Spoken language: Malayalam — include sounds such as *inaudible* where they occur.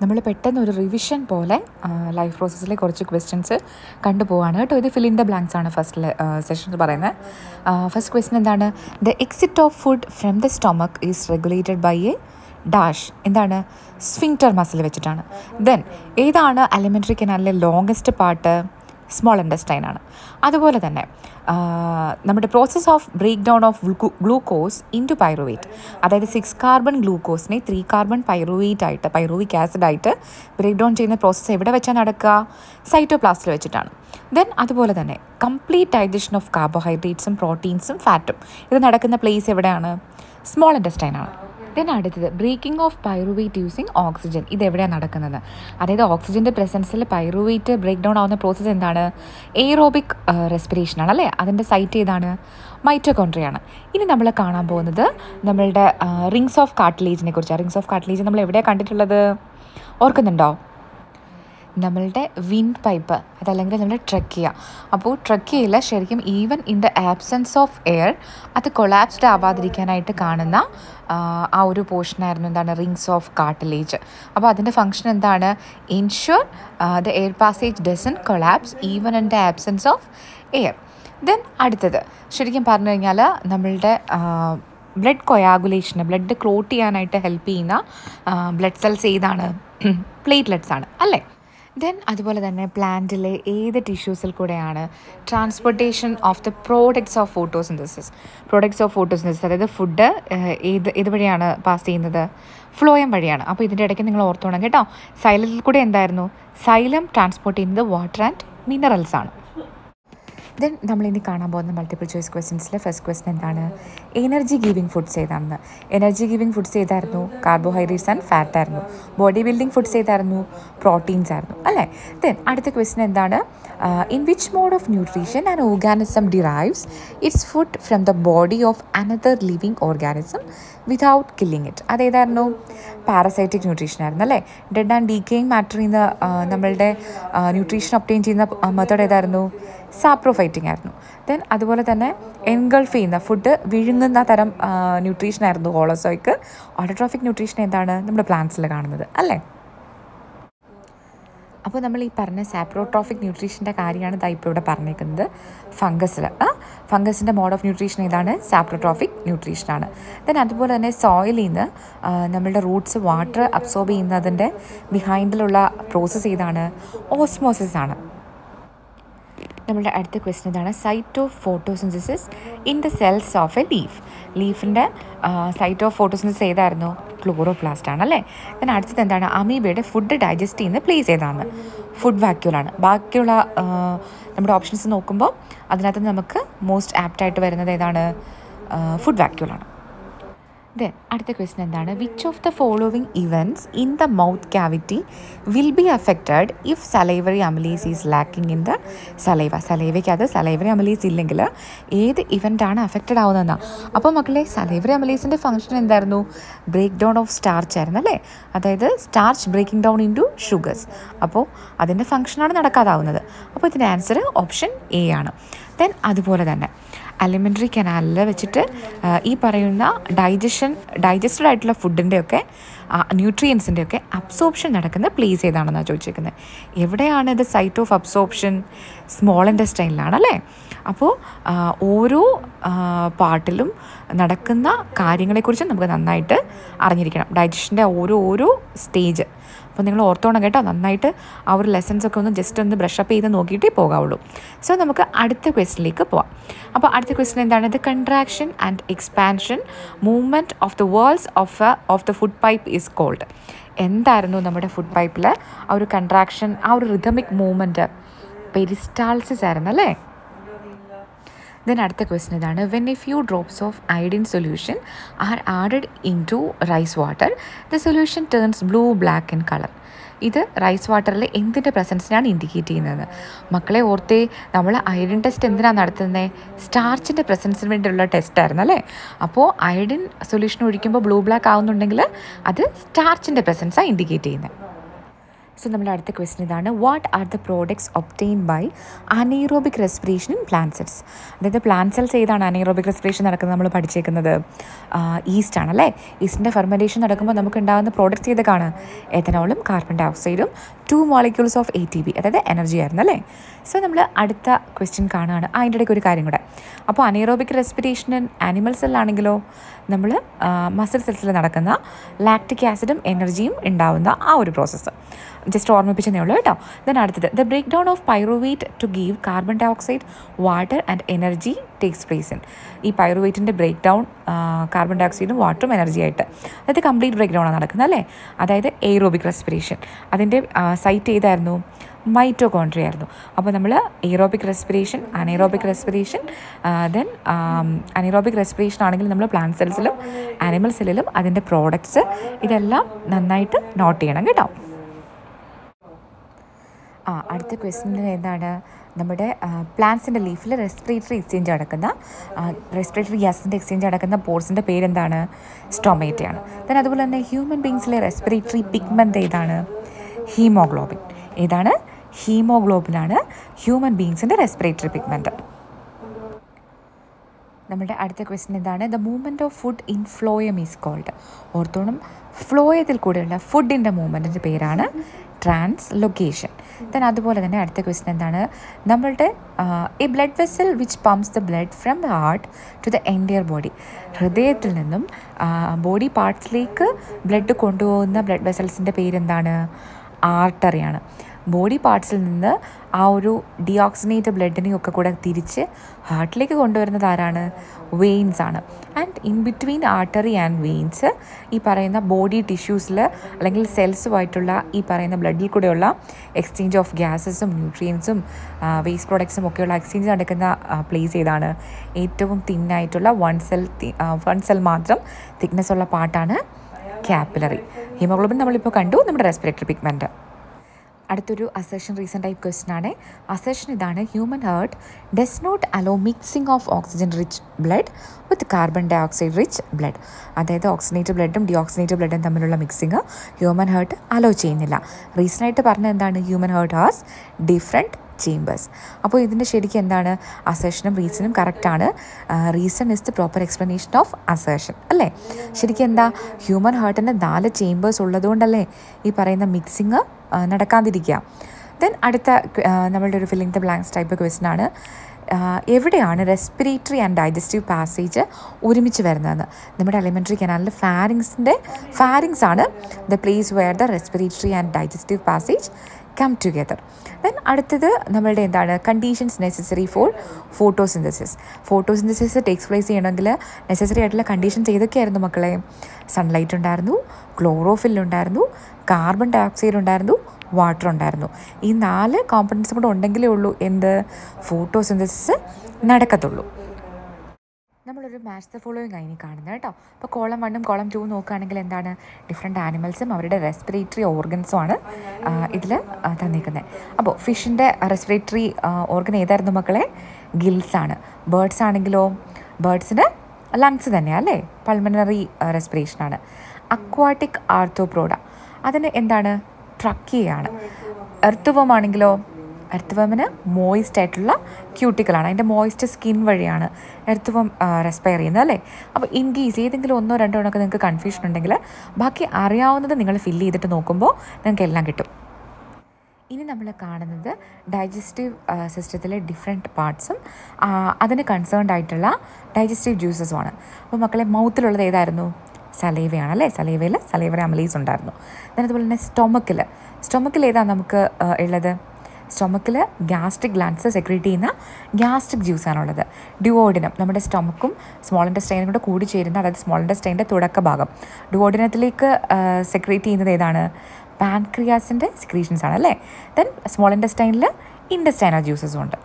നമ്മൾ പെട്ടെന്ന് ഒരു റിവിഷൻ പോലെ ലൈഫ് പ്രോസസ്സിലെ കുറച്ച് ക്വസ്റ്റ്യൻസ് കണ്ടുപോവാണ് കേട്ടോ. ഇത് ഫിൽ ഇൻ ദ ബ്ലാങ്ക്സ് ആണ് ഫസ്റ്റ് സെഷൻ പറയുന്നത്. ഫസ്റ്റ് ക്വസ്റ്റ്യൻ എന്താണ്? The exit of food from the stomach is regulated by a dash എന്താണ്? സ്വിങ്ടർ മസിൽ വെച്ചിട്ടാണ്. ദെൻ ഏതാണ് അലിമെന്ററി കനാലിലെ ലോങ്ങസ്റ്റ് പാർട്ട് സ്മോൾ ഇൻഡസ്റ്റൈൻ ആണ്. അതുപോലെ തന്നെ നമ്മുടെ process of break down of glucose into pyruvate അതായത് സിക്സ് കാർബൺ ഗ്ലൂക്കോസിനെ ത്രീ കാർബൺ പൈറുവേറ്റ് ആയിട്ട് പൈറുവിക് ആസിഡ് ആയിട്ട് ബ്രേക്ക് ഡൗൺ ചെയ്യുന്ന പ്രോസസ്സ് എവിടെ വെച്ചാൽ നടക്കുക? സൈറ്റോപ്ലാസ്റ്റിൽ വെച്ചിട്ടാണ്. ദെൻ അതുപോലെ തന്നെ കംപ്ലീറ്റ് ഡൈജഷൻ ഓഫ് കാർബോഹൈഡ്രേറ്റ്സും പ്രോട്ടീൻസും ഫാറ്റും ഇത് നടക്കുന്ന പ്ലേസ് എവിടെയാണ്? സ്മോൾ ഇൻഡസ്റ്റൈൻ ആണ്. ദെൻ അടുത്തത് breaking of pyruvate using oxygen. ഇത് എവിടെയാണ് നടക്കുന്നത്? അതായത് ഓക്സിജന്റെ പ്രസൻസിൽ പൈറുവേറ്റ് ബ്രേക്ക് ഡൗൺ ആവുന്ന പ്രോസസ്സ് എന്താണ്? എയ്റോബിക് റെസ്പിറേഷൻ ആണ് അല്ലേ? അതിന്റെ സൈറ്റ് ഏതാണ്? മൈറ്റോകോൺട്രിയാണ് ഇനി നമ്മൾ കാണാൻ പോകുന്നത് നമ്മളുടെ റിങ്സ് ഓഫ് കാർട്ടിലേജിനെ കുറിച്ചാണ്. റിങ്സ് ഓഫ് കാർട്ടിലേജ് നമ്മൾ എവിടെയാണ് കണ്ടിട്ടുള്ളത്? ഓർക്കുന്നുണ്ടോ? നമ്മളുടെ വിൻഡ് പൈപ്പ് അതല്ലെങ്കിൽ നമ്മുടെ ട്രക്കിയ അപ്പോൾ ട്രക്കിയയിൽ ശരിക്കും even in the absence of air അത് കൊളാപ്സ്ഡ് ആവാതിരിക്കാനായിട്ട് കാണുന്ന ആ, ഒരു പോർഷനായിരുന്നു എന്താണ് റിങ്സ് ഓഫ് കാർട്ടിലേജ് അപ്പോൾ അതിന്റെ ഫങ്ഷൻ എന്താണ്? Ensure the air passage doesn't collapse even in the absence of air then അടുത്തത്. ശരിക്കും പറഞ്ഞു കഴിഞ്ഞാൽ നമ്മളുടെ ബ്ലഡ് കൊയാഗുലേഷന് ബ്ലഡ് ക്ലോട്ട് ചെയ്യാനായിട്ട് ഹെൽപ്പ് ചെയ്യുന്ന ബ്ലഡ് സെൽസ് ഏതാണ്? *clears throat* പ്ലേറ്റ്ലെറ്റ്സ് ആണ് അല്ലേ? ദെൻ അതുപോലെ തന്നെ പ്ലാന്റിലെ ഏത് ടിഷ്യൂസിൽ കൂടെയാണ് transportation of the products of photosynthesis products of photosynthesis അതായത് ഫുഡ് ഏത് ഏത് വഴിയാണ് പാസ് ചെയ്യുന്നത്? ഫ്ലോയം വഴിയാണ്. അപ്പോൾ ഇതിന്റെ ഇടയ്ക്ക് നിങ്ങൾ ഓർത്തോണം കേട്ടോ. സൈലത്തിൽ കൂടെ എന്തായിരുന്നു? സൈലം ട്രാൻസ്പോർട്ട് ചെയ്യുന്നത് വാട്ടർ ആൻഡ് മിനറൽസ് ആണ്. ദെൻ ഇനി കാണാൻ പോകുന്ന മൾട്ടിപ്പിൾ ചോയ്സ് ക്വസ്റ്റ്യൻസിൽ ഫസ്റ്റ് ക്വസ്റ്റ്യൻ എന്താണ്? എനർജി ഗീവിംഗ് ഫുഡ്സ് ഏതാണെന്ന്. എനർജി ഗീവിംഗ് ഫുഡ്സ് ഏതായിരുന്നു? കാർബോഹൈഡ്രേറ്റ്സ് ആൻഡ് ഫാറ്റ് ആയിരുന്നു. ബോഡി ബിൽഡിംഗ് ഫുഡ്സ് ഏതായിരുന്നു? പ്രോട്ടീൻസ് ആയിരുന്നു. അല്ലേ? ദെൻ അടുത്ത ക്വസ്റ്റ്യൻ എന്താണ്? In which mode of nutrition and organism derives its food from the body of another living organism without killing it അതേതായിരുന്നു? Parasitic nutrition ആയിരുന്നു അല്ലേ? ഡെഡ് ആൻഡ് ഡീക്കേയിങ് മാറ്ററിൽ നിന്ന് നമ്മളുടെ ന്യൂട്രീഷൻ ഒപ്റ്റെയിൻ ചെയ്യുന്ന മെത്തേഡ് ഏതായിരുന്നു? സാപ്രോഫൈറ്റിംഗ് ആയിരുന്നു. ദെൻ അതുപോലെ തന്നെ എൻഗൾഫ് ചെയ്യുന്ന ഫുഡ് വിഴുങ്ങുന്ന തരം ന്യൂട്രീഷൻ ആയിരുന്നു ഹോളോസോയ്ക്ക് ഓട്ടോട്രോഫിക് ന്യൂട്രീഷൻ എന്താണ്? നമ്മുടെ പ്ലാന്റ്സിൽ കാണുന്നത് അല്ലേ? അപ്പോൾ നമ്മൾ ഈ പറഞ്ഞ സാപ്രോട്രോഫിക് ന്യൂട്രീഷന്റെ കാര്യമാണ് ഇതാ ഇപ്പോൾ ഇവിടെ പറഞ്ഞേക്കുന്നത് ഫംഗസിൽ ഫംഗസിന്റെ മോഡ് ഓഫ് ന്യൂട്രീഷൻ ഏതാണ്? സാപ്രോട്രോഫിക് ന്യൂട്രീഷനാണ് ദെൻ അതുപോലെ തന്നെ സോയിലിൽ നിന്ന് നമ്മളുടെ റൂട്ട്സ് വാട്ടർ അബ്സോർബ് ചെയ്യുന്നതിന്റെ ബിഹൈൻഡിലുള്ള പ്രോസസ്സ് ഏതാണ്? ഓസ്മോസിസ് ആണ്. നമ്മളുടെ അടുത്ത ക്വസ്റ്റ്യൻ ഇതാണ്. Site of photosynthesis in the cells of a leaf ലീഫിന്റെ site of photosynthesis ഏതായിരുന്നു? ക്ലോറോപ്ലാസ്റ്റ് ആണ് അല്ലേ? then അടുത്തത് എന്താണ്? അമീബയുടെ ഫുഡ് ഡൈജസ്റ്റ് ചെയ്യുന്ന പ്ലേസ് ഏതാണ്? ഫുഡ് വാക്യൂളാണ് ബാക്കിയുള്ള നമ്മുടെ ഓപ്ഷൻസ് നോക്കുമ്പോൾ അതിനകത്ത് നമുക്ക് മോസ്റ്റ് ആപ്റ്റായിട്ട് വരുന്നത് ഏതാണ്? ഫുഡ് വാക്യൂളാണ് ദെൻ അടുത്ത ക്വസ്റ്റ്യൻ എന്താണ്? Which of the following events in the mouth cavity will be affected if salivary amylase is lacking in the saliva സലൈവയ്ക്ക് അത് സലൈവറി അമലീസ് ഇല്ലെങ്കിൽ ഏത് ഇവന്റാണ് അഫക്റ്റഡ് ആവുന്നതെന്നാണ് അപ്പോൾ മക്കളെ സലൈവറി അമലീസിന്റെ ഫംഗ്ഷൻ എന്തായിരുന്നു? ബ്രേക്ക് ഡൗൺ ഓഫ് സ്റ്റാർച്ച് ആയിരുന്നു അല്ലേ? അതായത് starch breaking down into sugars അപ്പോൾ അതിന്റെ ഫംഗ്ഷനാണ് നടക്കാതാവുന്നത്. അപ്പോൾ ഇതിന്റെ ആൻസർ ഓപ്ഷൻ എ ആണ്. ദെൻ അതുപോലെ തന്നെ അലിമെന്ററി കനാലിൽ വെച്ചിട്ട് ഈ പറയുന്ന ഡൈജഷൻ ഡൈജസ്റ്റഡ് ആയിട്ടുള്ള ഫുഡിന്റെയൊക്കെ ന്യൂട്രിയൻസിന്റെ ഒക്കെ അബ്സോർപ്ഷൻ നടക്കുന്ന പ്ലേസ് ഏതാണെന്നാണ് ചോദിച്ചിരിക്കുന്നത് എവിടെയാണ് ഇത് സൈറ്റ് ഓഫ് അബ്സോർപ്ഷൻ സ്മോൾ ഇൻഡസ്റ്റൈനിലാണ് അല്ലേ അപ്പോൾ ഓരോ പാർട്ടിലും നടക്കുന്ന കാര്യങ്ങളെക്കുറിച്ച് നമുക്ക് നന്നായിട്ട് അറിഞ്ഞിരിക്കണം. ഡൈജഷന്റെ ഓരോ ഓരോ സ്റ്റേജ് അപ്പോൾ നിങ്ങൾ ഓർത്തോണം കേട്ടോ നന്നായിട്ട് ആ ഒരു ലെസൺസ് ഒക്കെ ഒന്ന് ജസ്റ്റ് ഒന്ന് ബ്രഷപ്പ് ചെയ്ത് നോക്കിയിട്ടേ പോകാവുള്ളൂ. സോ നമുക്ക് അടുത്ത ക്വസ്റ്റിലേക്ക് പോവാം. അപ്പോൾ അടുത്ത ക്വസ്റ്റൻ എന്താണ്? The contraction and expansion movement of the walls of of the food pipe is called എന്തായിരുന്നു നമ്മുടെ ഫുഡ് പൈപ്പിൽ ആ ഒരു കൺട്രാക്ഷൻ ആ ഒരു റിഥമിക് മൂവ്മെന്റ് പെരിസ്റ്റാൾസിസ് ആയിരുന്നു അല്ലേ? ദെൻ അടുത്ത ക്വസ്റ്റൻ ഇതാണ്. When a few drops of iodine solution are added into rice water the solution turns blue black in colour ഇത് റൈസ് വാട്ടറിൽ എന്തിന്റെ പ്രസൻസിനാണ് ഇൻഡിക്കേറ്റ് ചെയ്യുന്നത്? മക്കളെ ഓർത്തേ നമ്മൾ അയഡിൻ ടെസ്റ്റ് എന്തിനാണ് നടത്തുന്നത് സ്റ്റാർച്ചിന്റെ പ്രസൻസിന് വേണ്ടിയുള്ള ടെസ്റ്റ് ആയിരുന്നു അല്ലേ? അപ്പോൾ അയഡിൻ സൊല്യൂഷൻ ഒഴിക്കുമ്പോൾ ബ്ലൂ ബ്ലാക്ക് ആവുന്നുണ്ടെങ്കിൽ അത് സ്റ്റാർച്ചിന്റെ പ്രസൻസാണ് ഇൻഡിക്കേറ്റ് ചെയ്യുന്നത്. സോ നമ്മുടെ അടുത്ത ക്വസ്റ്റ്യൻ ഇതാണ്. What are the products obtain by anaerobic respiration in plant cells അതായത് പ്ലാന്റ് സെൽസ് ഏതാണ് അനീറോബിക് റെസ്പിറേഷൻ നടക്കുന്നത് നമ്മൾ പഠിച്ചേക്കുന്നത്? ഈസ്റ്റ് ആണ് അല്ലേ ഈസ്റ്റിന്റെ ഫെർമെന്റേഷൻ നടക്കുമ്പോൾ നമുക്ക് ഉണ്ടാകുന്ന പ്രോഡക്ട്സ് ഏതൊക്കെയാണ്? എഥനോളും കാർബൺ ഡൈ ഓക്സൈഡും two molecules of A T P അതായത് എനർജി ആയിരുന്നു അല്ലേ? സോ നമ്മൾ അടുത്ത ക്വസ്റ്റ്യൻ കാണുകയാണ്. അതിന്റെ ഇടയ്ക്ക് ഒരു കാര്യം കൂടെ. അപ്പോൾ അനീറോബിക് റെസ്പിറേഷൻ ആനിമൽ സെല്ലാണെങ്കിലോ നമ്മൾ മസിൽ സെൽസിൽ നടക്കുന്ന ലാക്റ്റിക് ആസിഡും എനർജിയും ഉണ്ടാവുന്ന ആ ഒരു പ്രോസസ്സ് ജസ്റ്റ് ഓർമ്മിപ്പിച്ചതേ ഉള്ളൂ കേട്ടോ. ദെൻ അടുത്തത് the break down of pyruvate to give carbon dioxide water and energy takes place in ഈ പൈറുവേറ്റിന്റെ ബ്രേക്ക് ഡൗൺ കാർബൺ ഡൈ ഓക്സൈഡും വാട്ടറും എനർജി ആയിട്ട്. അതായത് കംപ്ലീറ്റ് ബ്രേക്ക് ഡൗൺ ആണ് നടക്കുന്നത് അല്ലേ? അതായത് എയ്റോബിക് റെസ്പിറേഷൻ അതിന്റെ സൈറ്റ് ഏതായിരുന്നു? മൈറ്റോകോൺട്രി ആയിരുന്നു. അപ്പോൾ നമ്മൾ aerobic respiration anaerobic respiration then anaerobic respiration ആണെങ്കിൽ നമ്മൾ പ്ലാന്റ് സെൽസിലും ആനിമൽ സെല്ലിലും അതിന്റെ പ്രോഡക്ട്സ് ഇതെല്ലാം നന്നായിട്ട് നോട്ട് ചെയ്യണം കേട്ടോ. ആ അടുത്ത ക്വസ്റ്റിന്റെ എന്താണ് നമ്മുടെ പ്ലാന്റ്സിന്റെ ലീഫിൽ റെസ്പിറേറ്ററി എക്സ്ചേഞ്ച് നടക്കുന്ന റെസ്പിറേറ്ററി ഗ്യാസിന്റെ എക്സ്ചേഞ്ച് നടക്കുന്ന പോർസിന്റെ പേരെന്താണ്? സ്റ്റൊമേറ്റയാണ് ദെൻ അതുപോലെ തന്നെ ഹ്യൂമൻ ബീങ്സിലെ റെസ്പിറേറ്ററി പിഗ്മെന്റ് ഏതാണ്? ഹീമോഗ്ലോബിൻ ഏതാണ്? ഹീമോഗ്ലോബിനാണ് ഹ്യൂമൻ ബീങ്സിന്റെ റെസ്പിറേറ്ററി പിഗ്മെന്റ് നമ്മുടെ അടുത്ത ക്വസ്റ്റ്യൻ എന്താണ്? The movement of food in phloem is called ഓർത്തോണം ഫ്ലോയത്തിൽ കൂടെയുള്ള ഫുഡിന്റെ മൂവ്മെന്റിന്റെ പേരാണ് ട്രാൻസ് ലൊക്കേഷൻ ദെൻ അതുപോലെ തന്നെ അടുത്ത ക്വസ്റ്റൻ എന്താണ്? നമ്മളുടെ ഈ blood vessel which pumps the blood from heart to the entire body ഹൃദയത്തിൽ നിന്നും ബോഡി പാർട്സിലേക്ക് ബ്ലഡ് കൊണ്ടുപോകുന്ന ബ്ലഡ് വെസൽസിന്റെ പേരെന്താണ്? ആർട്ടറിയാണ് ബോഡി പാർട്സിൽ നിന്ന് ആ ഒരു ഡിയോക്സിനേറ്റ് ബ്ലഡിനെയും ഒക്കെ കൂടെ തിരിച്ച് ഹാർട്ടിലേക്ക് കൊണ്ടുവരുന്നത് ആരാണ്? വെയിൻസ് ആണ്. And in between artery and veins ഈ പറയുന്ന ബോഡി ടിഷ്യൂസിൽ അല്ലെങ്കിൽ സെൽസുമായിട്ടുള്ള ഈ പറയുന്ന ബ്ലഡിൽ കൂടെയുള്ള എക്സ്ചേഞ്ച് ഓഫ് ഗ്യാസസും ന്യൂട്രിയൻസും വേസ്റ്റ് പ്രോഡക്ട്സും ഒക്കെയുള്ള എക്സ്ചേഞ്ച് നടക്കുന്ന പ്ലേസ് ഏതാണ്? ഏറ്റവും തിന്നായിട്ടുള്ള വൺ സെൽ വൺ സെൽ മാത്രം തിക്നെസ് ഉള്ള പാർട്ടാണ് ക്യാപ്പിലറി ഹീമോഗ്ലോബിൻ നമ്മളിപ്പോൾ കണ്ടു നമ്മുടെ റെസ്പിറേറ്ററി പിഗ്മെന്റ് അടുത്തൊരു അസേഷൻ റീസെന്റ് ടൈപ്പ് ക്വസ്റ്റൻ ആണ്. അസേഷൻ ഇതാണ് human heart does not allow mixing of oxygen rich blood with carbon dioxide rich blood അതായത് ഓക്സിനേറ്റഡ് ബ്ലഡും ഡിയോക്സിനേറ്റഡ് ബ്ലഡും തമ്മിലുള്ള മിക്സിങ് ഹ്യൂമൻ ഹേർട്ട് അലോ ചെയ്യുന്നില്ല. റീസണായിട്ട് പറഞ്ഞത് എന്താണ് human heart has different chambers അപ്പോൾ ഇതിന്റെ ശരിക്കും എന്താണ്? അസേഷനും റീസണും കറക്റ്റാണ് reason is the proper explanation of assertion അല്ലേ? ശരിക്കും എന്താ? ഹ്യൂമൻ ഹാർട്ടിന്റെ നാല് ചേമ്പേഴ്സ് ഉള്ളതുകൊണ്ടല്ലേ ഈ പറയുന്ന മിക്സിങ് നടക്കാതിരിക്കുക. ദെൻ അടുത്ത നമ്മളുടെ ഒരു filling the blanks type question ആണ്. എവിടെയാണ് റെസ്പിറേറ്ററി ആൻഡ് ഡൈജസ്റ്റീവ് പാസേജ് ഒരുമിച്ച് വരുന്നതെന്ന്? നമ്മുടെ എലിമെന്ററി കനാലിൽ ഫാരിങ്സിന്റെ ഫാരിങ്സ് ആണ് the place where the respiratory and digestive passage come together then അടുത്തത് നമ്മളുടെ എന്താണ്? Conditions necessary for photosynthesis photosynthesis takes place ചെയ്യണമെങ്കിൽ നെസസറി ആയിട്ടുള്ള കണ്ടീഷൻസ് ഏതൊക്കെയായിരുന്നു മക്കളെ? സൺലൈറ്റ് ഉണ്ടായിരുന്നു ക്ലോറോഫിൽ ഉണ്ടായിരുന്നു കാർബൺ ഡയോക്സൈഡ് ഉണ്ടായിരുന്നു വാട്ടർ ഉണ്ടായിരുന്നു. ഈ നാല് കോമ്പണൻസും കൂടെ ഉണ്ടെങ്കിലേ ഉള്ളൂ എന്ത്? ഫോട്ടോസിന്തസിസ് നടക്കത്തുള്ളൂ. നമ്മളൊരു മാച്ച് ദ ഫോളോയിങ് കഴിഞ്ഞ് കാണുന്നത് കേട്ടോ. അപ്പോൾ കോളം വണ്ണും കോളം ടു നോക്കുകയാണെങ്കിൽ എന്താണ്? ഡിഫറെന്റ് ആനിമൽസും അവരുടെ റെസ്പിറേറ്ററി ഓർഗൻസും ആണ് ഇതിൽ തന്നിരിക്കുന്നത്. അപ്പോൾ ഫിഷിന്റെ റെസ്പിറേറ്ററി ഓർഗൻ ഏതായിരുന്നു മക്കളെ? ഗിൽസ് ആണ്. ബേർഡ്സ് ആണെങ്കിലോ? ബേർഡ്സിന് ലങ്സ് തന്നെയാണ് അല്ലേ? പൾമനറി റെസ്പിറേഷനാണ് അക്വാട്ടിക് ആർത്തോപ്രോഡ അതിന് എന്താണ്? ട്രക്കിയാണ് എർത്തുവം എർത്തുവമിന് മോയിസ്റ്റ് ആയിട്ടുള്ള ക്യൂട്ടിക്കളാണ് അതിന്റെ മോയിസ്റ്റ് സ്കിൻ വഴിയാണ് എർത്തുവം റെസ്പയർ ചെയ്യുന്നത് അല്ലേ? അപ്പോൾ ഇൻ കേസ് ഏതെങ്കിലും ഒന്നോ രണ്ടോ ഒക്കെ നിങ്ങൾക്ക് കൺഫ്യൂഷൻ ഉണ്ടെങ്കിൽ ബാക്കി അറിയാവുന്നത് നിങ്ങൾ ഫില്ല് ചെയ്തിട്ട് നോക്കുമ്പോൾ നിങ്ങൾക്ക് എല്ലാം കിട്ടും. ഇനി നമ്മൾ കാണുന്നത് ഡൈജസ്റ്റീവ് സിസ്റ്റത്തിലെ ഡിഫറെന്റ് പാർട്സും അതിന് കൺസേൺഡ് ആയിട്ടുള്ള ഡൈജസ്റ്റീവ് ജ്യൂസസുമാണ് അപ്പോൾ മക്കളെ മൗത്തിലുള്ളത് ഏതായിരുന്നു? സലൈവയാണ് അല്ലേ? സലൈവയിൽ സലൈവറി അമലീസ് ഉണ്ടായിരുന്നു. അതുപോലെ തന്നെ സ്റ്റൊമക്കിൽ സ്റ്റൊമക്കിൽ ഏതാണ് നമുക്ക് ഉള്ളത്? സ്റ്റൊമക്കിൽ ഗ്യാസ്ട്രിക് ഗ്ലാൻസ് സെക്രീറ്റ് ചെയ്യുന്ന ഗ്യാസ്ട്രിക് ജ്യൂസാണുള്ളത് ഡുവോഡിനം നമ്മുടെ സ്റ്റൊമക്കും സ്മോൾ ഇൻഡസ്റ്റൈനും കൂടെ കൂടി ചേരുന്ന അതായത് സ്മോൾ ഇൻഡസ്റ്റൈന്റെ തുടക്ക ഭാഗം. ഡുവോഡിനത്തിലേക്ക് സെക്രീറ്റ് ചെയ്യുന്നത് ഏതാണ്? പാൻക്രിയാസിന്റെ സെക്രീഷൻസ് ആണ് അല്ലേ? ദെൻ സ്മോൾ ഇൻഡസ്റ്റൈനിൽ ഇൻഡസ്റ്റൈനൽ ജ്യൂസസും ഉണ്ട്.